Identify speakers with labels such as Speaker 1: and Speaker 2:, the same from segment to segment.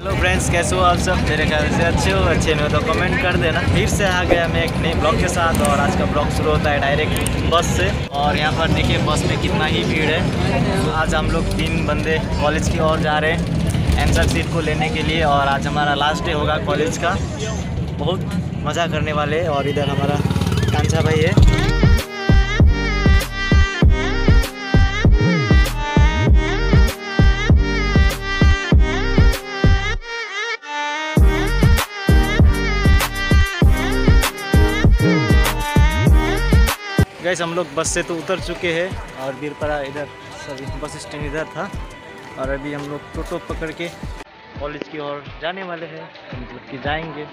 Speaker 1: Hello friends कैसे हो आप सब? मेरे ख्याल से अच्छे हो, अच्छे नहीं हो तो कमेंट कर देना। फिर से आ गया मैं एक नए ब्लॉग के साथ और आज का ब्लॉग शुरू होता है डायरेक्ट बस से। और यहाँ पर देखिए बस में कितना ही भीड़ है। तो आज हम लोग तीन बंदे कॉलेज की ओर जा रहे हैं एंसर सीट को लेने के लिए और आज हमारा लास्ट डे होगा कॉलेज का। बहुत मज़ा करने वाले और इधर हमारा कांचा भाई है। गैस हम लोग बस से तो उतर चुके हैं और बीरपड़ा इधर, सॉरी, बस स्टैंड इधर था और अभी हम लोग टोटो पकड़ के कॉलेज की ओर जाने वाले हैं। मतलब कि जाएँगे।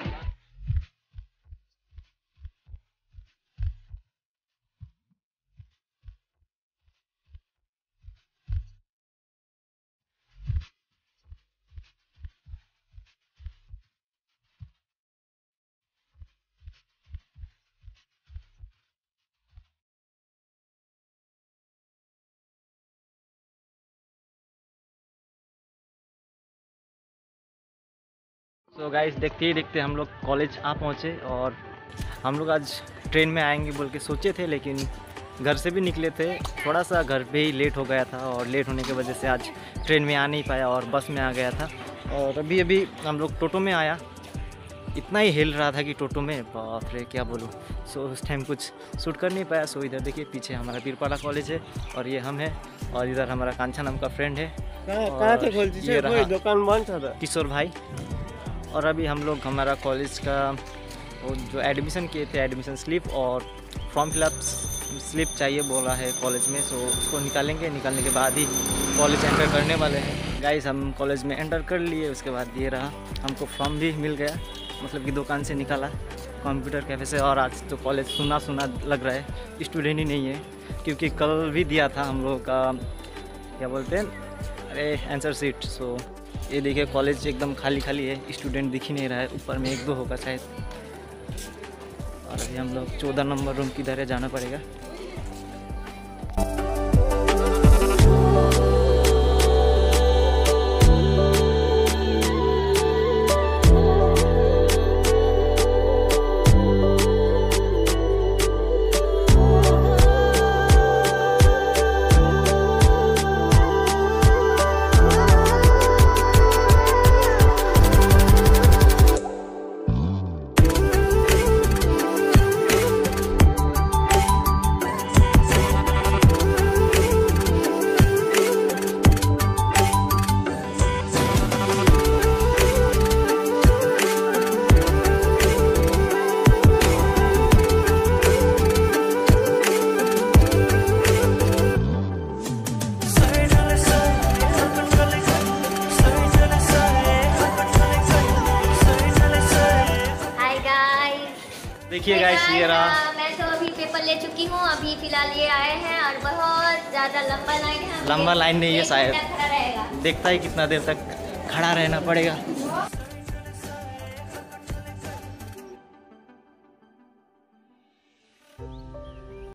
Speaker 1: तो गाइस देखते ही देखते हम लोग कॉलेज आ पहुँचे और हम लोग आज ट्रेन में आएँगे बोल के सोचे थे लेकिन घर से भी निकले थे। थोड़ा सा घर पे ही लेट हो गया था और लेट होने की वजह से आज ट्रेन में आ नहीं पाया और बस में आ गया था। और अभी अभी हम लोग टोटो में आया। इतना ही हिल रहा था कि टोटो में। बाप रे क्या बोलूँ। सो उस टाइम कुछ शूट कर नहीं पाया। सो इधर देखिए पीछे हमारा बीरपाड़ा कॉलेज है और ये हम है और इधर हमारा कांचा नाम का फ्रेंड है। और ये
Speaker 2: से दुकान बंद था।
Speaker 1: किशोर भाई। और अभी हम लोग हमारा कॉलेज का जो एडमिशन किए थे एडमिशन स्लिप और फॉर्म फिलअप स्लिप चाहिए बोला है कॉलेज में सो उसको निकालेंगे। निकालने के बाद ही कॉलेज एंटर करने वाले हैं। गाइस हम कॉलेज में एंटर कर लिए, उसके बाद ये रहा। हमको फॉर्म भी मिल गया मतलब कि दुकान से निकाला। कंप्यूटर कैफ़े से, और आज तो कॉलेज सुना सुना लग रहा है। स्टूडेंट ही नहीं है, क्योंकि कल भी दिया था हम लोगों का, क्या बोलते हैं? अरे आंसर सीट सो ये देखिए कॉलेज एकदम खाली खाली है स्टूडेंट दिख ही नहीं रहा है, ऊपर में एक दो होगा शायद। और अभी हम लोग चौदह नंबर रूम किधर है जाना पड़ेगा। देखिए गाइस ये रहा।
Speaker 3: मैं तो अभी पेपर ले चुकी हूँ अभी फ़िलहाल ये आए हैं और बहुत ज़्यादा लंबा लाइन है
Speaker 1: लंबा लाइन नहीं है शायद। देखता है कितना देर तक खड़ा रहना पड़ेगा।